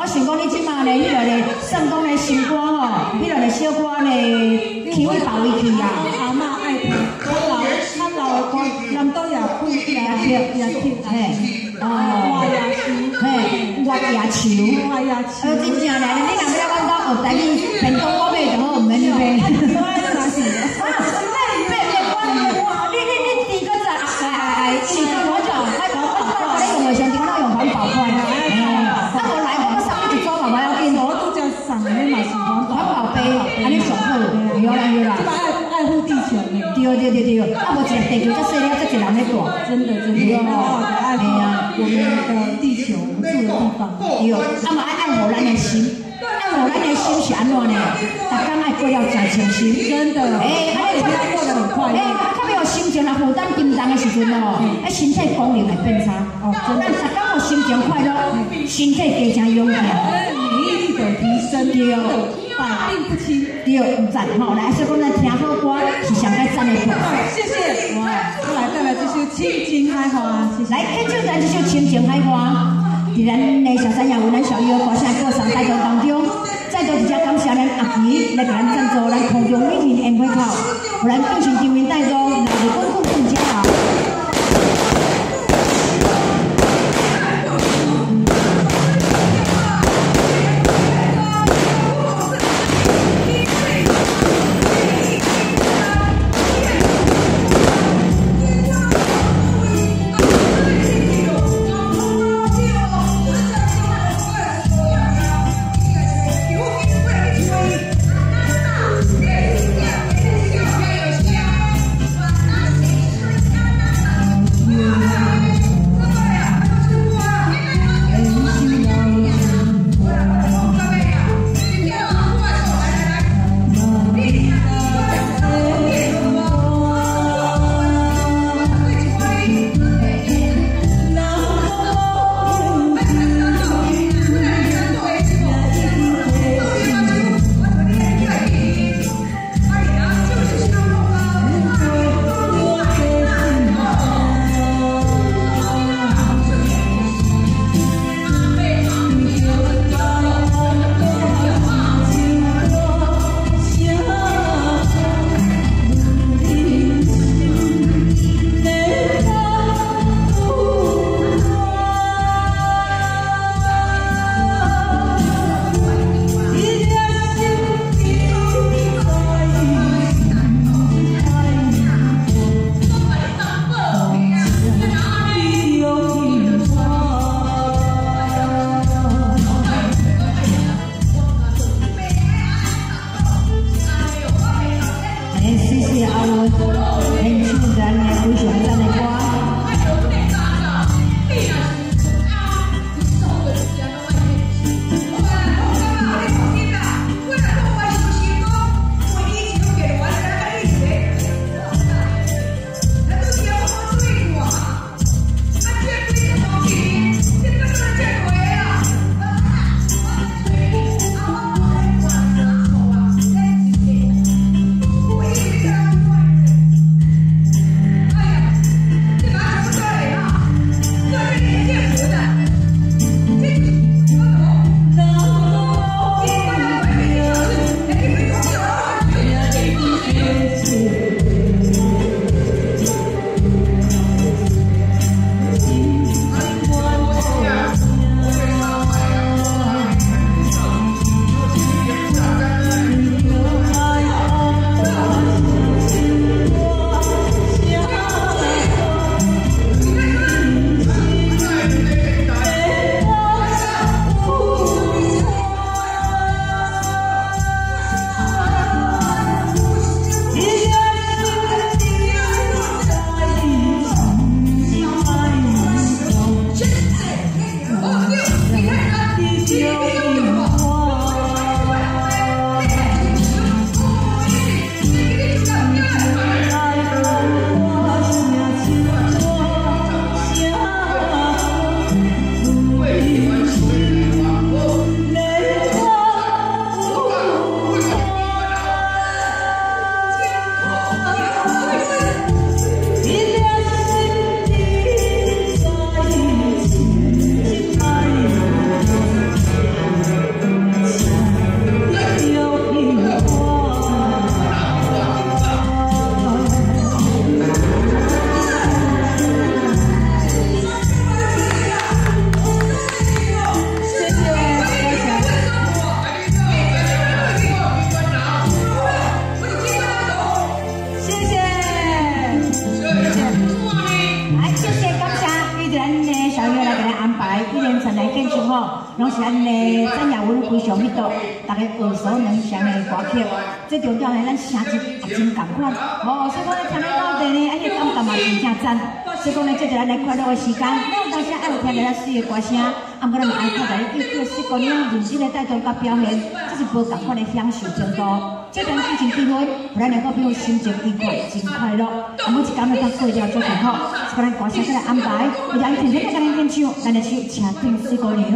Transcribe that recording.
我想讲你即马咧，迄个咧，算讲嘞新歌吼，迄个咧小歌咧，去位保伊去啊。阿嬷爱听，我老他老的歌，咱都也会也听也听，嘿，我，也听，嘿，我野球。我也呃，真正咧，你若要阮兜学台语，便当我买就上好，对啦对啦。爱爱护地球呢，对对对对，啊无一个地球遮细了，遮一人咧大。真的真的，好好的爱护我们的地球，住的地方。对，啊嘛爱爱护咱的心，那我咱的心是安怎呢？逐工爱过了真清心。真的，哎，他每天过得很快乐。哎，较要有心情啊，负担沉重的时阵哦，哎，身体功能会变差。哦真的咱逐工有心情快乐，身体加强勇敢。哎免疫力的提升，对百病不侵。对，有赞吼，来，所以讲咱听好歌是上该赞的歌。谢谢，哇，后来带来这首青青海花，谢谢。来，献唱咱这首《亲情海花》，伫咱的小山也有咱小鱼儿歌声歌声带动当中，再多一只感谢咱阿姨来给咱赞助咱空中美丽的烟火口，有咱变成场面带动，咱的张亚文非常迄多，大家耳熟能详的歌曲。最重要的，咱声质也真共款。哦，所以讲咧听咧到底呢，啊，迄感觉嘛真正赞。所以讲咧，这是咱来快乐的时间。咱有当时爱有听着咱水的歌声，啊，毋过咱爱看在咧又又十个年认真的带动甲表现，这是无共款的享受程度。这段剧情结婚，互咱两个朋友心情愉快，真快乐。啊，每一天都当过了做幸福，是咱歌声再来安排，为了天天甲咱演唱，咱来唱《车顶水姑娘》。